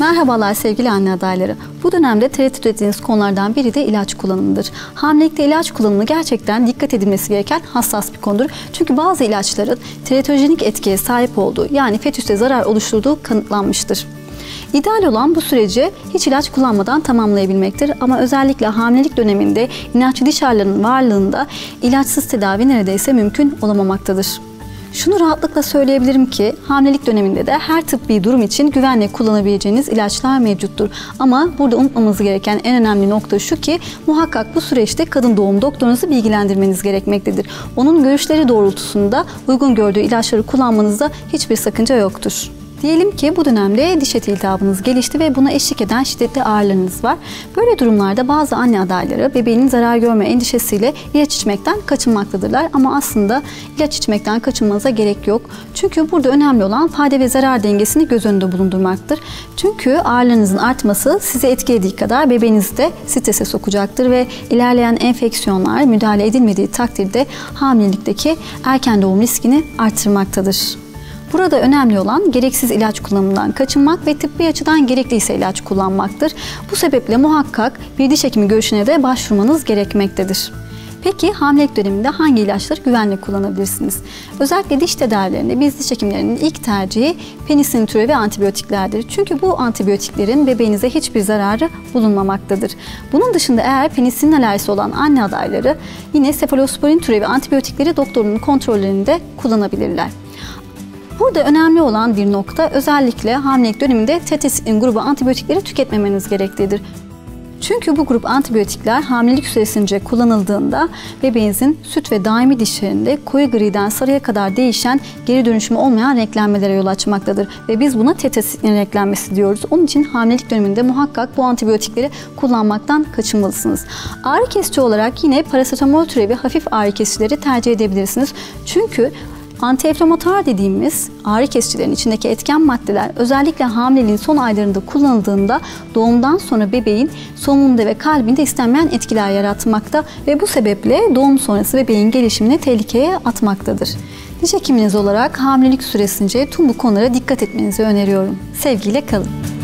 Merhabalar sevgili anne adayları. Bu dönemde tereddüt ettiğiniz konulardan biri de ilaç kullanımıdır. Hamilelikte ilaç kullanımı gerçekten dikkat edilmesi gereken hassas bir konudur. Çünkü bazı ilaçların teratojenik etkiye sahip olduğu yani fetüste zarar oluşturduğu kanıtlanmıştır. İdeal olan bu süreci hiç ilaç kullanmadan tamamlayabilmektir ama özellikle hamilelik döneminde inatçı diş ağrılarının varlığında ilaçsız tedavi neredeyse mümkün olamamaktadır. Şunu rahatlıkla söyleyebilirim ki hamilelik döneminde de her tıbbi durum için güvenle kullanabileceğiniz ilaçlar mevcuttur. Ama burada unutmamız gereken en önemli nokta şu ki muhakkak bu süreçte kadın doğum doktorunuzu bilgilendirmeniz gerekmektedir. Onun görüşleri doğrultusunda uygun gördüğü ilaçları kullanmanızda hiçbir sakınca yoktur. Diyelim ki bu dönemde diş eti iltihabınız gelişti ve buna eşlik eden şiddetli ağrılarınız var. Böyle durumlarda bazı anne adayları bebeğinin zarar görme endişesiyle ilaç içmekten kaçınmaktadırlar. Ama aslında ilaç içmekten kaçınmanıza gerek yok. Çünkü burada önemli olan fayda ve zarar dengesini göz önünde bulundurmaktır. Çünkü ağrılarınızın artması size etkilediği kadar bebeğinizi de strese sokacaktır ve ilerleyen enfeksiyonlar müdahale edilmediği takdirde hamilelikteki erken doğum riskini arttırmaktadır. Burada önemli olan gereksiz ilaç kullanımından kaçınmak ve tıbbi açıdan gerekliyse ilaç kullanmaktır. Bu sebeple muhakkak bir diş hekimi görüşüne de başvurmanız gerekmektedir. Peki hamilelik döneminde hangi ilaçları güvenle kullanabilirsiniz? Özellikle diş tedavilerinde biz diş hekimlerinin ilk tercihi penisilin türevi antibiyotiklerdir. Çünkü bu antibiyotiklerin bebeğinize hiçbir zararı bulunmamaktadır. Bunun dışında eğer penisilin alerjisi olan anne adayları yine sefalosporin türevi antibiyotikleri doktorunun kontrollerinde kullanabilirler. Burada önemli olan bir nokta özellikle hamilelik döneminde tetesin grubu antibiyotikleri tüketmemeniz gereklidir. Çünkü bu grup antibiyotikler hamilelik süresince kullanıldığında bebeğinizin süt ve daimi dişlerinde koyu griden sarıya kadar değişen geri dönüşümü olmayan renklenmelere yol açmaktadır. Ve biz buna tetesin renklenmesi diyoruz. Onun için hamilelik döneminde muhakkak bu antibiyotikleri kullanmaktan kaçınmalısınız. Ağrı kesici olarak yine parasetamol türevi hafif ağrı kesicileri tercih edebilirsiniz. Çünkü Antiinflamatuar dediğimiz ağrı kesicilerin içindeki etken maddeler özellikle hamileliğin son aylarında kullanıldığında doğumdan sonra bebeğin solunumunda ve kalbinde istenmeyen etkiler yaratmakta ve bu sebeple doğum sonrası bebeğin gelişimini tehlikeye atmaktadır. Diş hekiminiz olarak hamilelik süresince tüm bu konulara dikkat etmenizi öneriyorum. Sevgiyle kalın.